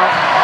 now.